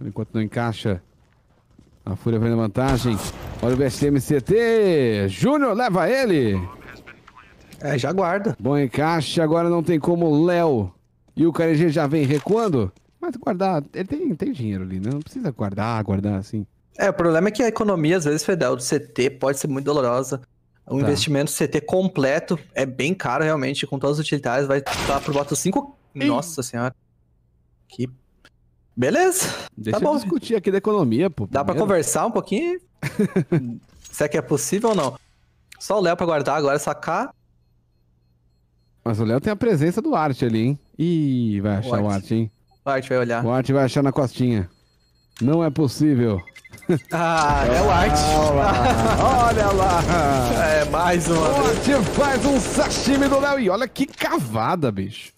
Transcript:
Por enquanto não encaixa. A Fúria vem na vantagem. Olha o BSMCT. Júnior leva ele. É, já guarda. Bom encaixe. Agora não tem como o Léo. E o KNG já vem recuando. Mas guardar. Ele tem, tem dinheiro ali, né? Não precisa guardar, guardar assim. É, o problema é que a economia, às vezes, Fedel, do CT pode ser muito dolorosa. O Tá. investimento CT completo é bem caro, realmente, com todas as utilitárias. Vai estar por volta de 5. Ih. Nossa senhora. Que. Beleza. Deixa tá bom. discutir aqui da economia, pô. Dá pra conversar um pouquinho? Se é que é possível ou não. Só o Léo pra guardar agora, sacar. Mas o Léo tem a presença do Art ali, hein? Ih, vai achar o Art. Art, hein? O Art vai olhar. O Art vai achar na costinha. Não é possível. Ah, é o Art. Olha lá! É, mais uma O vez. Art faz um sashimi do Léo. E olha que cavada, bicho.